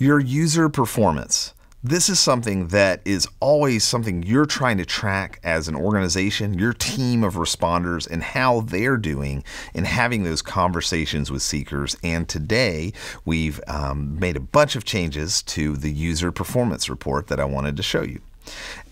Your user performance. This is something that is always something you're trying to track as an organization, your team of responders, and how they're doing in having those conversations with seekers. And today, we've um, made a bunch of changes to the user performance report that I wanted to show you.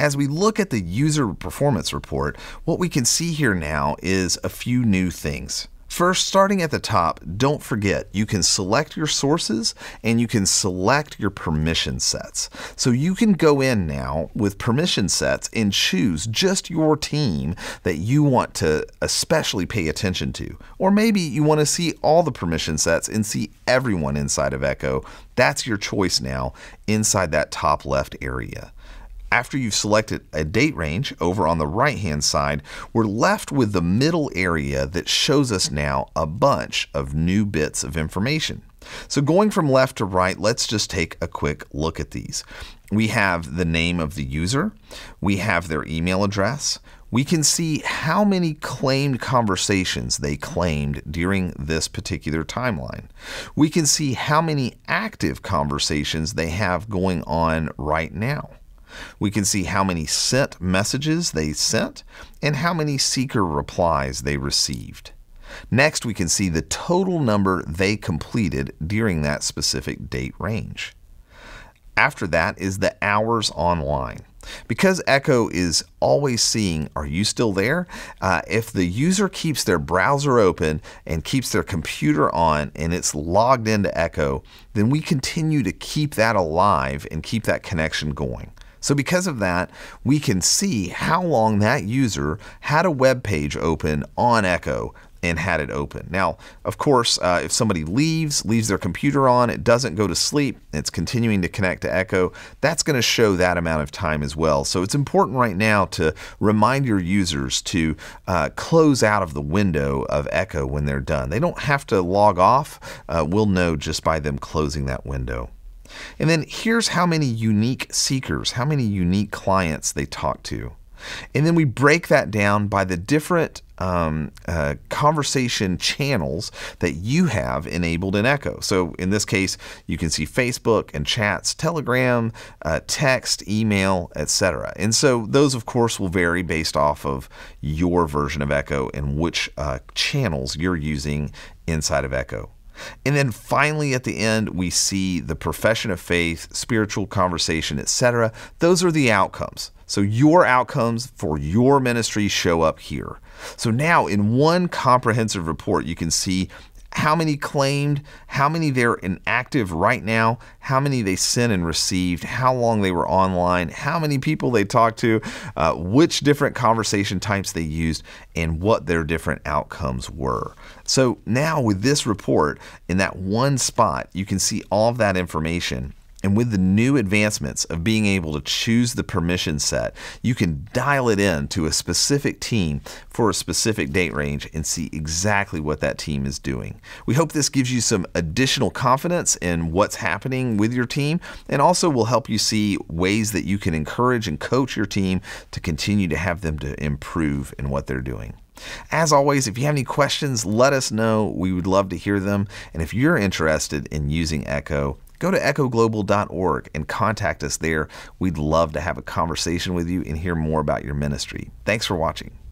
As we look at the user performance report, what we can see here now is a few new things. First, starting at the top, don't forget you can select your sources and you can select your permission sets. So you can go in now with permission sets and choose just your team that you want to especially pay attention to. Or maybe you want to see all the permission sets and see everyone inside of Echo. That's your choice now inside that top left area. After you've selected a date range over on the right hand side, we're left with the middle area that shows us now a bunch of new bits of information. So going from left to right, let's just take a quick look at these. We have the name of the user, we have their email address, we can see how many claimed conversations they claimed during this particular timeline. We can see how many active conversations they have going on right now. We can see how many sent messages they sent and how many seeker replies they received. Next, we can see the total number they completed during that specific date range. After that is the hours online. Because Echo is always seeing, are you still there? Uh, if the user keeps their browser open and keeps their computer on and it's logged into Echo, then we continue to keep that alive and keep that connection going. So because of that, we can see how long that user had a web page open on Echo and had it open. Now, of course, uh, if somebody leaves, leaves their computer on, it doesn't go to sleep, it's continuing to connect to Echo, that's going to show that amount of time as well. So it's important right now to remind your users to uh, close out of the window of Echo when they're done. They don't have to log off. Uh, we'll know just by them closing that window. And then here's how many unique seekers, how many unique clients they talk to. And then we break that down by the different um, uh, conversation channels that you have enabled in Echo. So in this case, you can see Facebook and chats, Telegram, uh, text, email, etc. And so those, of course, will vary based off of your version of Echo and which uh, channels you're using inside of Echo. And then finally, at the end, we see the profession of faith, spiritual conversation, etc. Those are the outcomes. So your outcomes for your ministry show up here. So now, in one comprehensive report, you can see how many claimed, how many they're inactive right now, how many they sent and received, how long they were online, how many people they talked to, uh, which different conversation types they used, and what their different outcomes were. So now with this report, in that one spot, you can see all of that information and with the new advancements of being able to choose the permission set, you can dial it in to a specific team for a specific date range and see exactly what that team is doing. We hope this gives you some additional confidence in what's happening with your team and also will help you see ways that you can encourage and coach your team to continue to have them to improve in what they're doing. As always, if you have any questions, let us know. We would love to hear them. And if you're interested in using Echo, go to echoglobal.org and contact us there. We'd love to have a conversation with you and hear more about your ministry. Thanks for watching.